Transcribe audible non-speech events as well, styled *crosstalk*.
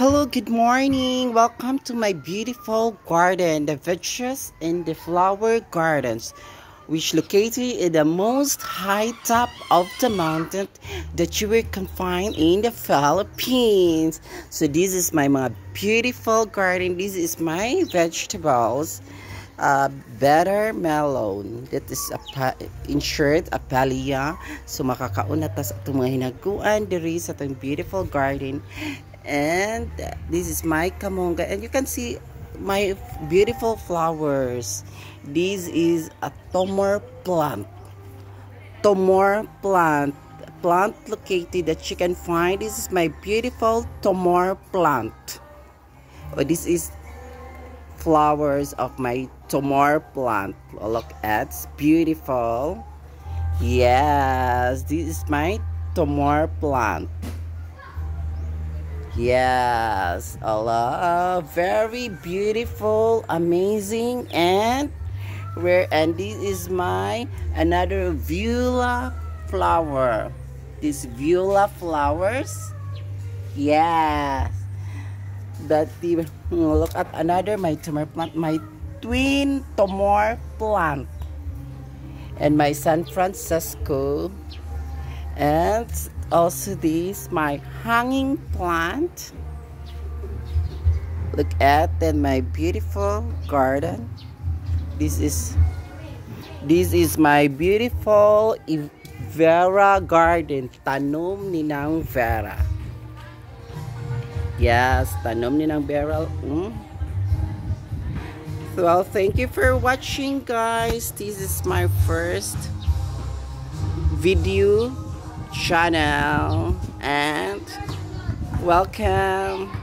Hello, good morning. Welcome to my beautiful garden, the veggies in the flower gardens, which located in the most high top of the mountain that you will find in the Philippines. So this is my, my beautiful garden. This is my vegetables. Uh, better melon that is a in short ampalaya so makakauna ta sa mga hinaguan beautiful garden and this is my kamonga. And you can see my beautiful flowers. This is a tomor plant. Tomor plant. Plant located that you can find. This is my beautiful tomor plant. Oh, this is flowers of my tomor plant. Oh, look at it's beautiful. Yes this is my tomor plant Yes, a Allah, very beautiful, amazing, and where and this is my another viola flower. This viola flowers, yes. But the *laughs* look at another my tumor plant, my twin tumor plant, and my San Francisco, and also this my hanging plant. Look at that my beautiful garden. This is this is my beautiful Vera garden tanom ni nang Vera. Yes tanom ni nang Vera mm. well thank you for watching guys. This is my first video channel and welcome